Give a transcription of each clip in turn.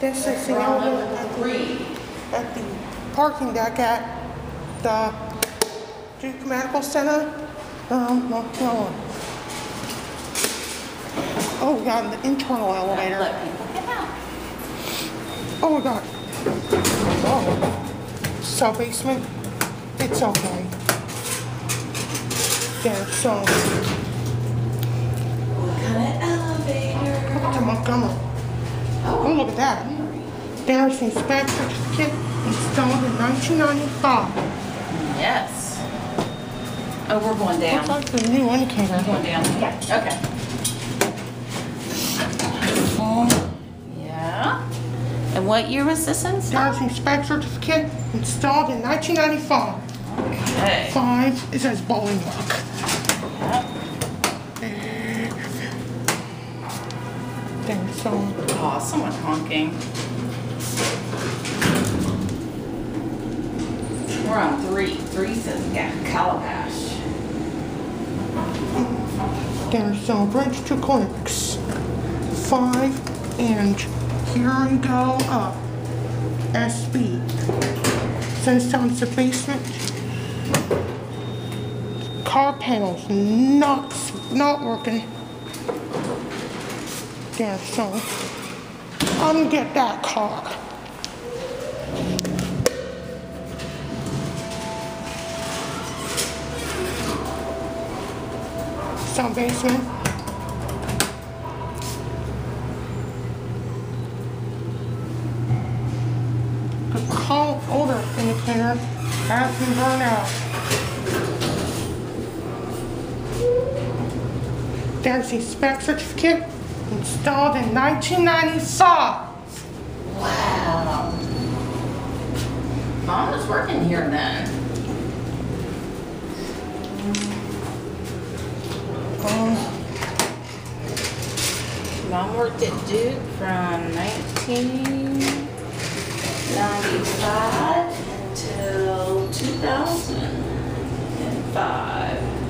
This is the We're on at the, at the parking deck at the Duke Medical Center. Um, no, no. Oh, we got the internal elevator. Let people get out. Oh, we got, oh, sub basement. It's okay. There, so, What kind of elevator? up to Montgomery. Oh, look at that. The inspection certificate installed in 1995. Yes. Oh, we're going down. Looks like the new indicator. Going down. Yeah. Okay. Yeah. And what year was this installed? there's the inspection certificate installed in 1995. Okay. Five, it says Bolingbrook. Yep. There's some, Oh, someone honking. We're on three. Three says Ga- Calabash. there's some bridge to clinics. Five, and here we go up. SB. Since down to basement. Car panels not, not working. There, so I'm gonna get that car. Some basement. The call odor indicator has been burned out. There's the spec certificate installed in 1995. Wow. Mom was working here then. Um, Mom worked at Duke from 1995 until 2005.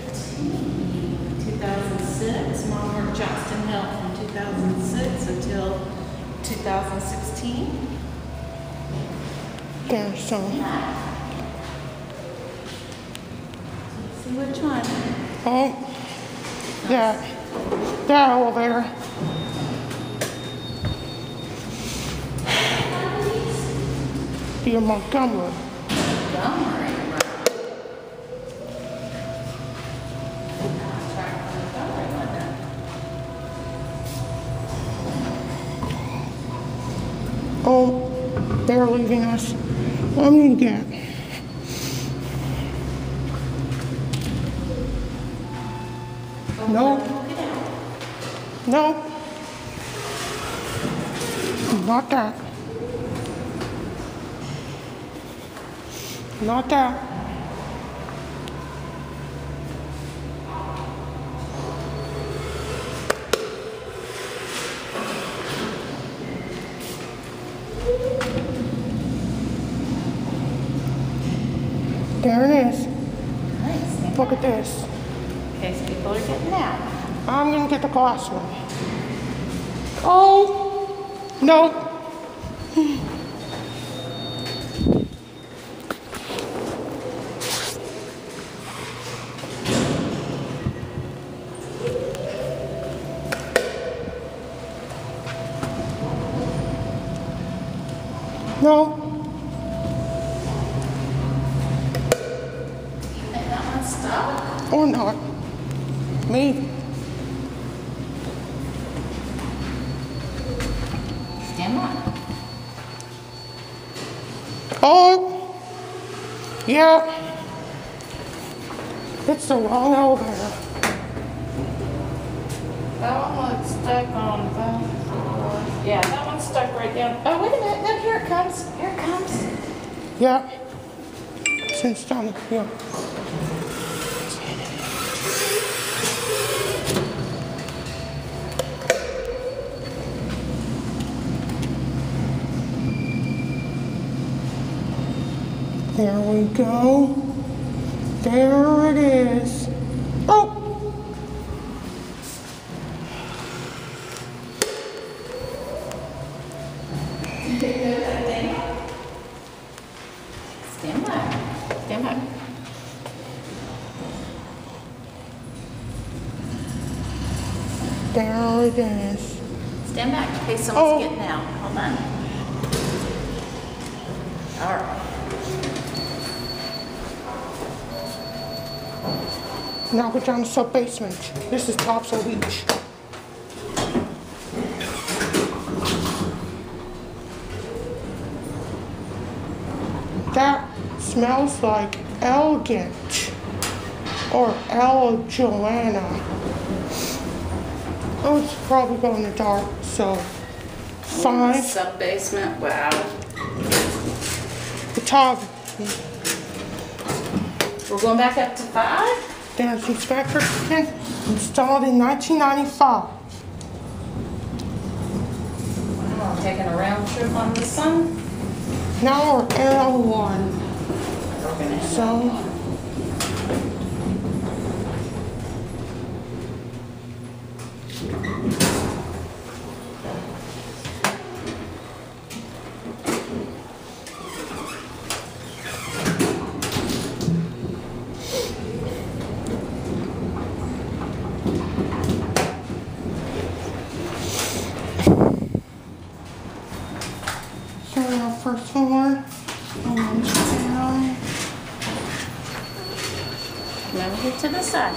2006 until 2016. There's some. See which one? Oh, that, that. Be in Montgomery. Montgomery. Montgomery, Oh, they're leaving us. I'm gonna get. No, no. Not that. Not that. There it is. Nice. Look at this. Okay, so people are getting out. I'm gonna get the glass one. Oh, no. No, Oh, or not. Me. Stand by. Oh, yeah. It's the wrong elevator. stuck on the. Yeah, that one's stuck right down. Oh, wait a minute, no, here it comes, here it comes. Yeah. Since down, yeah. There we go. There it is. Oh! Stand by, stand by. There it is. Stand back in case Oh. someone's getting out. Hold on. All right. Now we're down to sub basement. This is Topsail Beach. That smells like elegant or El Joanna. Oh, it's probably going to dark, so five. Sub-basement, wow. Photography. We're going back up to five? There's Inspector Kent, installed in 1995. Wow, taking a round trip on this one? Now we're L1. We're gonna So, so our first floor, and then down. Over here to the side.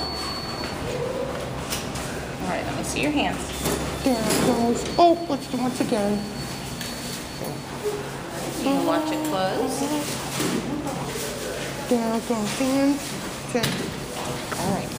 All right, let me see your hands. There it goes. Oh, let's do once again. You can watch it close. There it goes. Hands. Check. All right,